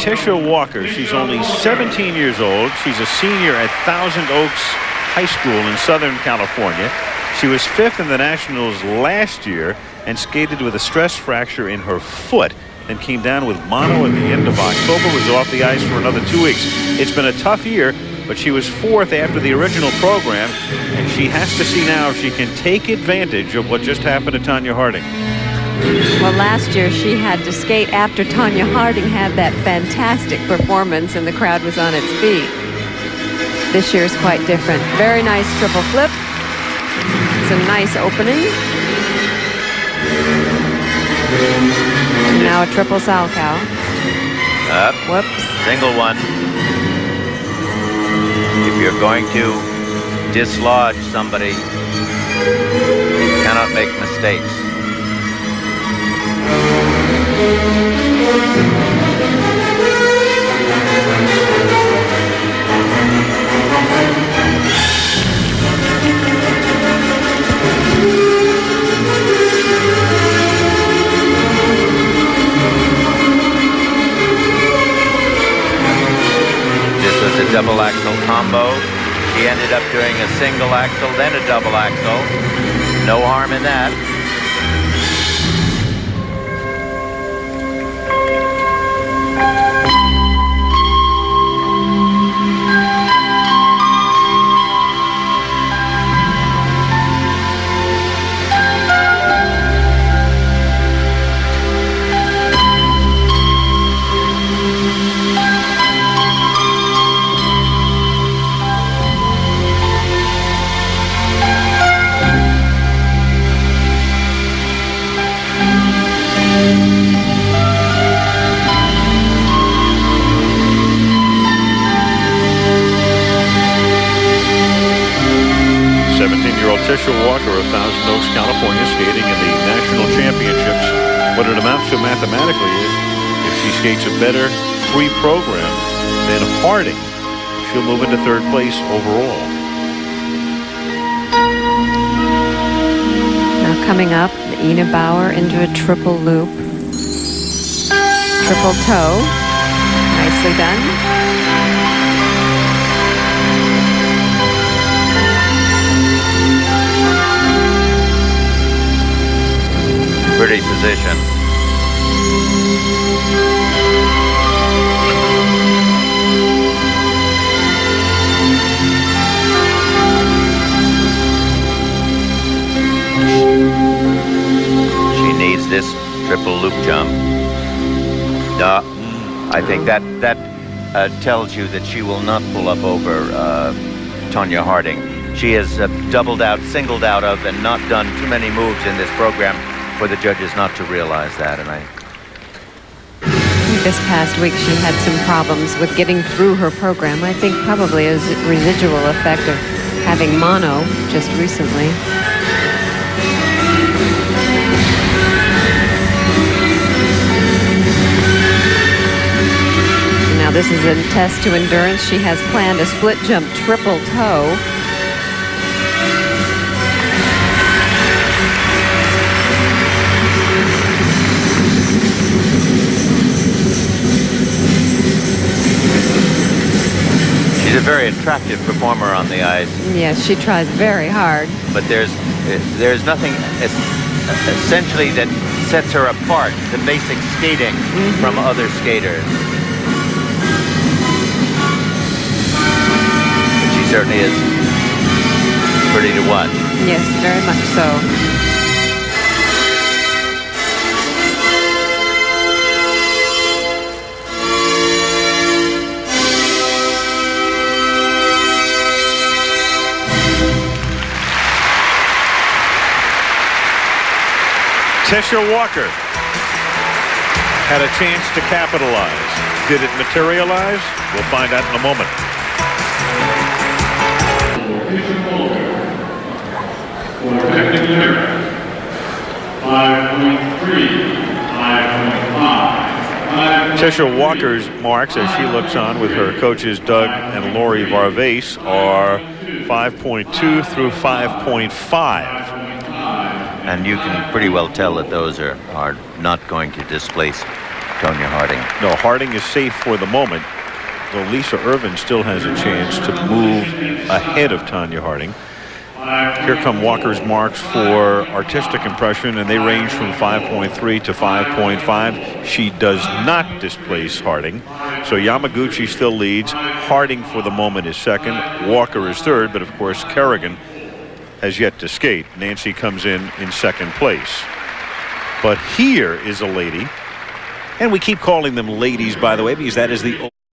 Tisha Walker. She's only 17 years old. She's a senior at Thousand Oaks High School in Southern California. She was fifth in the Nationals last year and skated with a stress fracture in her foot then came down with mono at the end of October, was off the ice for another two weeks. It's been a tough year, but she was fourth after the original program, and she has to see now if she can take advantage of what just happened to Tonya Harding. Well, last year she had to skate after Tonya Harding had that fantastic performance and the crowd was on its feet. This year is quite different. Very nice triple flip. It's a nice opening. Now a triple Salchow. Up. Whoops. Single one. If you're going to dislodge somebody, you cannot make mistakes. A double axel combo. He ended up doing a single axel, then a double axel. No harm in that. Tisha Walker of Thousand Oaks, California, skating in the national championships. What it amounts to mathematically is if she skates a better free program than Harding, she'll move into third place overall. Now coming up, Ina Bauer into a triple loop. Triple toe. Nicely done. Triple loop jump. Uh, I think that that uh, tells you that she will not pull up over uh, Tonya Harding. She has uh, doubled out, singled out of, and not done too many moves in this program for the judges not to realize that. And I this past week she had some problems with getting through her program. I think probably a residual effect of having mono just recently. Now this is a test to endurance. She has planned a split jump triple toe She's a very attractive performer on the ice. Yes, she tries very hard. But there's there's nothing essentially that sets her apart, the basic skating mm -hmm. from other skaters. Certainly is pretty to watch. Yes, very much so. Tisha Walker had a chance to capitalize. Did it materialize? We'll find out in a moment. For technical error, 5.3, 5.5. Tisha Walker's marks as she looks on with her coaches Doug and Lori Varvace are 5.2 through 5.5 and you can pretty well tell that those are, are not going to displace Tonya Harding. No, Harding is safe for the moment, though Lisa Ervin still has a chance to move ahead of Tonya Harding. Here come Walker's marks for artistic impression, and they range from 5.3 to 5.5. She does not displace Harding. So Yamaguchi still leads. Harding, for the moment, is second. Walker is third, but of course, Kerrigan has yet to skate. Nancy comes in in second place. But here is a lady, and we keep calling them ladies, by the way, because that is the